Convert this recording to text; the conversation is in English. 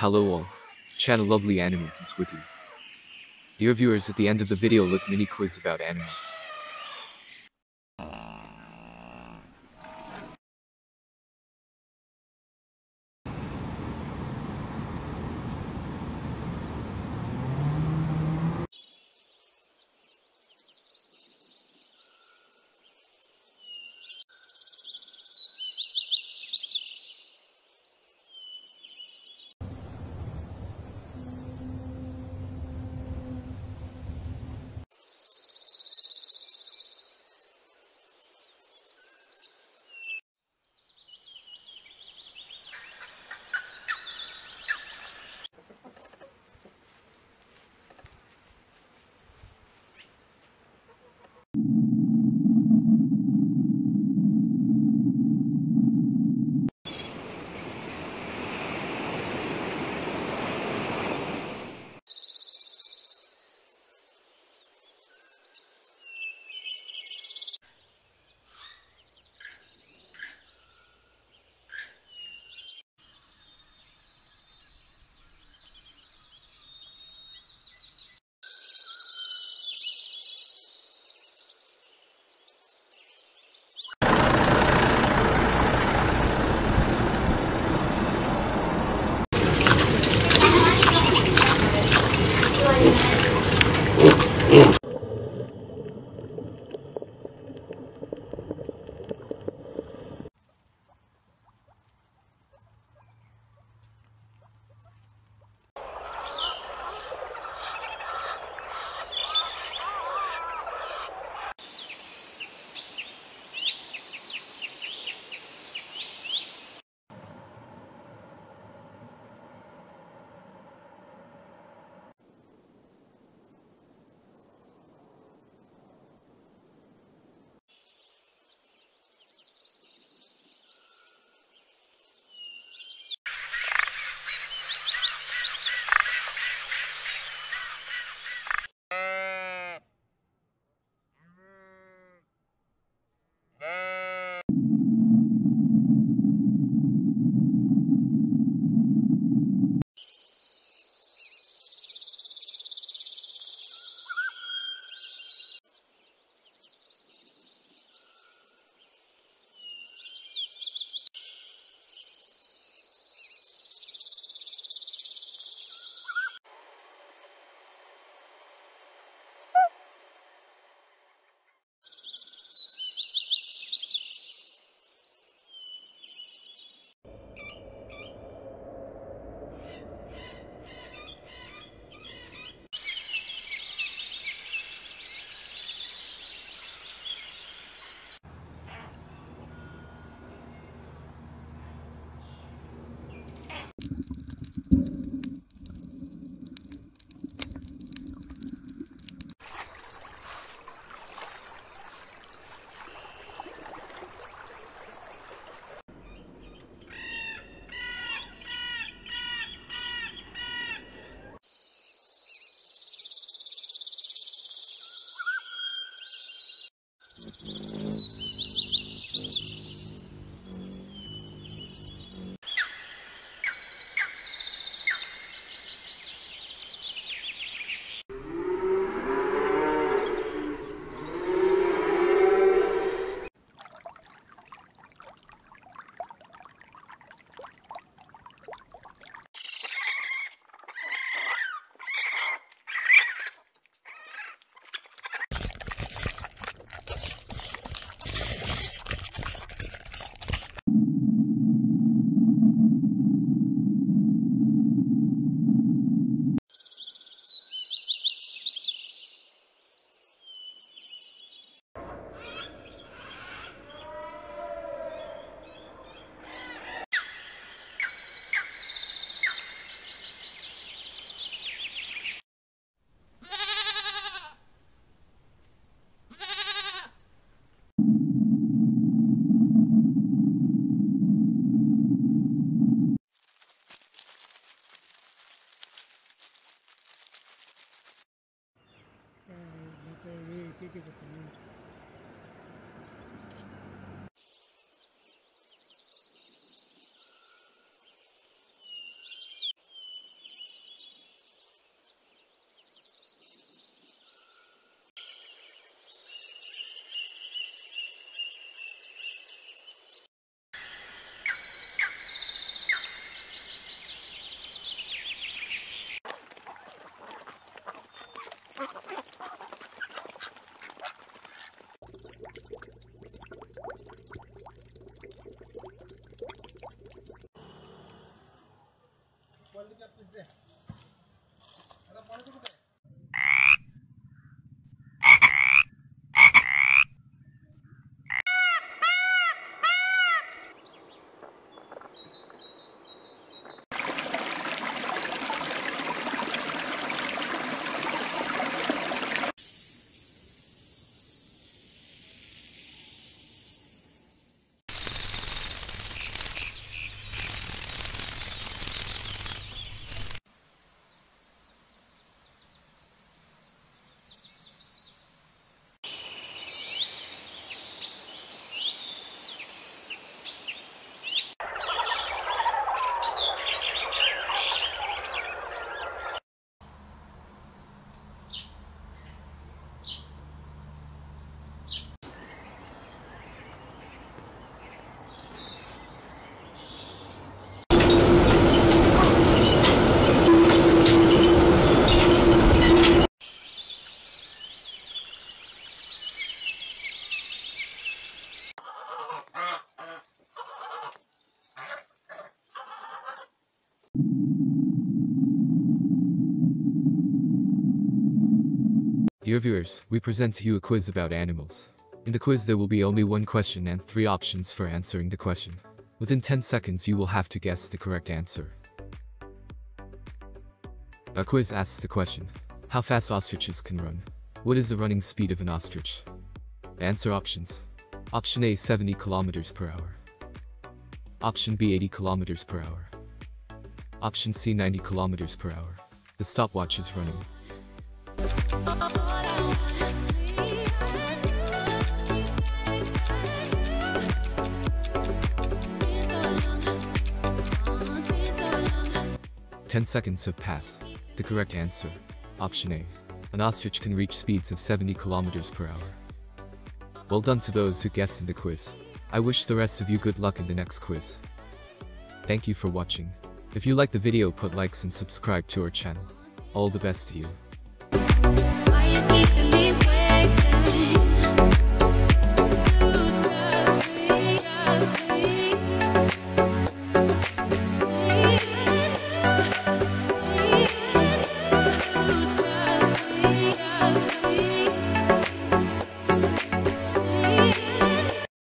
Hello all. Channel Lovely Animals is with you. Dear viewers, at the end of the video look mini quiz about 这个怎么 animes. Dear viewers, we present to you a quiz about animals. In the quiz there will be only one question and three options for answering the question. Within 10 seconds you will have to guess the correct answer. A quiz asks the question, how fast ostriches can run? What is the running speed of an ostrich? Answer options. Option A 70 kilometers per hour. Option B 80 kilometers per hour. Option C 90 kilometers per hour. The stopwatch is running. Ten seconds have passed. The correct answer. Option A. An ostrich can reach speeds of 70 kilometers per hour. Well done to those who guessed in the quiz. I wish the rest of you good luck in the next quiz. Thank you for watching. If you like the video put likes and subscribe to our channel. All the best to you. Keeping me